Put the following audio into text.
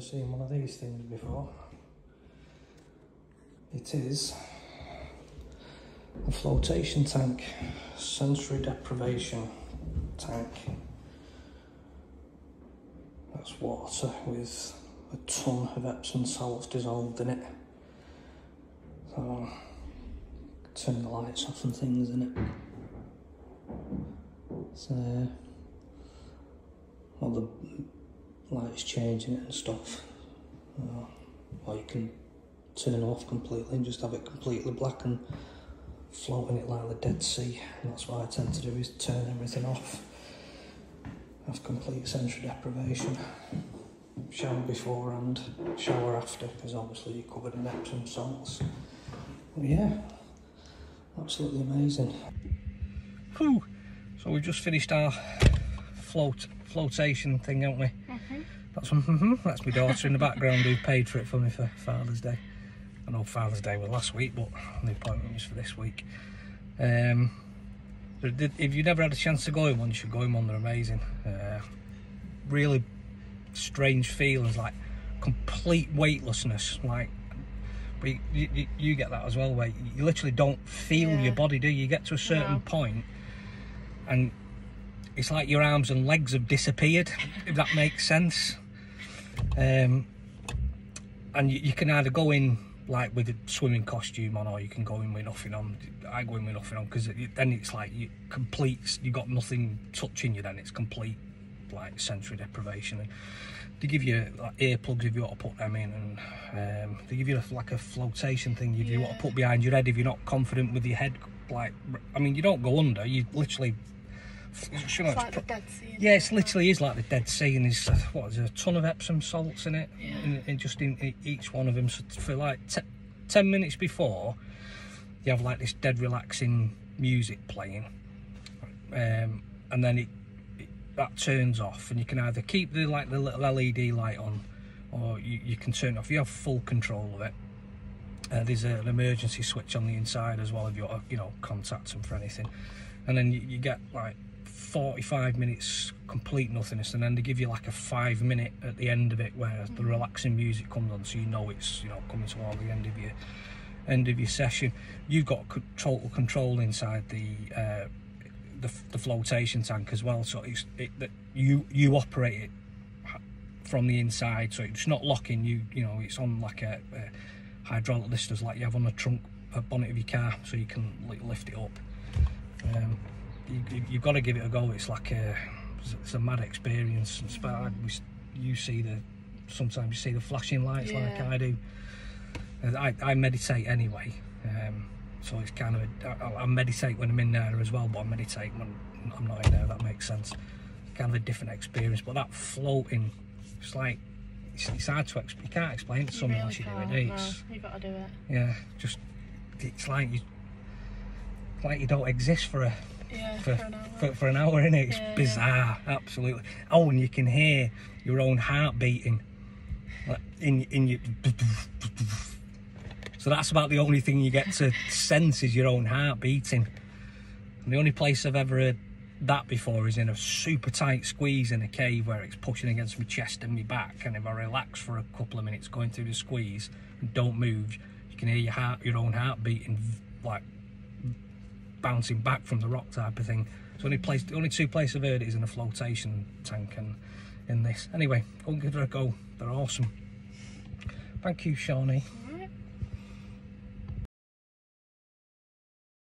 seen one of these things before. It is a flotation tank, sensory deprivation tank. That's water with a ton of Epsom salts dissolved in it. So, turn the lights off and things in it. So, all the lights changing it and stuff. Uh, or you can turn off completely and just have it completely black and floating it like the Dead Sea. And that's what I tend to do is turn everything off. Have complete sensory deprivation. Shower before and shower after because obviously you're covered in Epsom salts. But yeah, absolutely amazing. Whew. So we've just finished our float flotation thing, haven't we? That's mm-hmm, that's my daughter in the background who paid for it for me for Father's Day. I know Father's Day was last week, but the appointment was for this week. Um, if you've never had a chance to go in one, you should go in one. They're amazing. Uh, really strange feelings, like complete weightlessness. Like, but you, you, you get that as well, where you literally don't feel Yeah. your body, do you? You get to a certain No. point, and it's like your arms and legs have disappeared. If that makes sense. Um, and you, you can either go in like with a swimming costume on or you can go in with nothing on. I go in with nothing on because then it's like you complete You've got nothing touching you then. It's complete like sensory deprivation. And they give you like earplugs if you want to put them in and um, they give you like a flotation thing if you want to put behind your head if you're not confident with your head like i mean you don't go under. You literally It's like the Dead Sea. yeah, it? it's literally is like the Dead Sea, and there's uh, what is there, a ton of Epsom salts in it, Yeah. in, in just in e- each one of them. So for like te- ten minutes before, you have like this dead relaxing music playing, um, and then it, it that turns off, and you can either keep the like the little LED light on, or you, you can turn it off. You have full control of it. Uh, there's a, an emergency switch on the inside as well if you to, you know, contact them for anything. And then you, you get like 45 minutes complete nothingness, and then they give you like a five minute at the end of it where the relaxing music comes on, so you know it's you know coming toward the end of your end of your session. You've got total control inside the. Uh, the, the flotation tank as well, so it's it, that you you operate it from the inside, so it's not locking you. You know, it's on like a, a hydraulic lifters like you have on the trunk a bonnet of your car, so you can lift it up. Um, you, you've got to give it a go. It's like a it's a- mad experience. And sp- I- we you see the sometimes you see the flashing lights like I do. I, I meditate anyway, um, so it's kind of a, I, I meditate when I'm in there as well, but I meditate when I'm not in there. That makes sense. Kind of a different experience, but that floating, it's like it's, it's hard to explain. You can't explain it to someone unless you do it. no, It's, you got to do it. yeah, just it's like you, like you don't exist for a Yeah, for, for an hour. for, for an hour, innit? It's Yeah, yeah. bizarre, absolutely. Oh, and you can hear your own heart beating, like in in your. So that's about the only thing you get to sense is your own heart beating. And the only place I've ever heard that before is in a super tight squeeze in a cave where it's pushing against my chest and my back. And if I relax for a couple of minutes going through the squeeze and don't move, you can hear your heart, your own heart beating, like bouncing back from the rock type of thing. So only place, the only two places I've heard it is in a flotation tank and in this. Anyway, go and give it a go. They're awesome. Thank you, Shawnee.